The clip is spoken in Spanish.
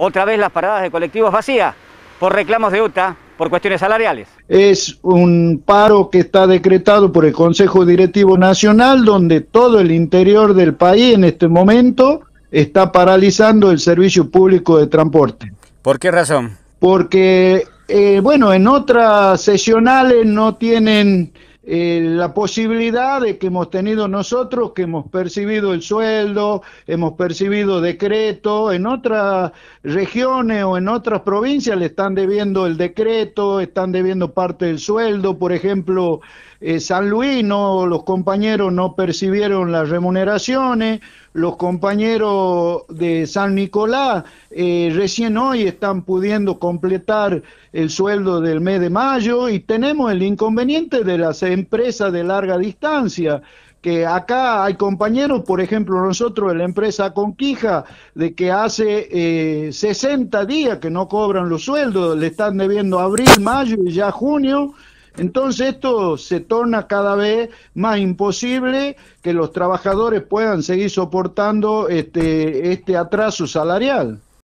otra vez las paradas de colectivos vacías por reclamos de UTA por cuestiones salariales. Es un paro que está decretado por el Consejo Directivo Nacional, donde todo el interior del país en este momento está paralizando el servicio público de transporte. ¿Por qué razón? Porque, eh, bueno, en otras sesionales no tienen eh, la posibilidad de que hemos tenido nosotros, que hemos percibido el sueldo, hemos percibido decreto, en otras regiones o en otras provincias le están debiendo el decreto, están debiendo parte del sueldo, por ejemplo, eh, San Luis, no, los compañeros no percibieron las remuneraciones, los compañeros de San Nicolás eh, recién hoy están pudiendo completar el sueldo del mes de mayo y tenemos el inconveniente de empresas de larga distancia que acá hay compañeros, por ejemplo, nosotros en la empresa Conquija, de que hace eh, 60 días que no cobran los sueldos, le están debiendo abril, mayo y ya junio, entonces esto se torna cada vez más imposible que los trabajadores puedan seguir soportando este, este atraso salarial.